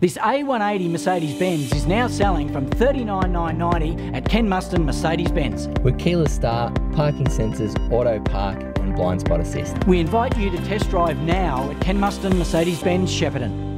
This A180 Mercedes-Benz is now selling from $39,990 at Ken Muston Mercedes-Benz. With keyless start, parking sensors, auto park and blind spot assist. We invite you to test drive now at Ken Muston Mercedes-Benz Shepparton.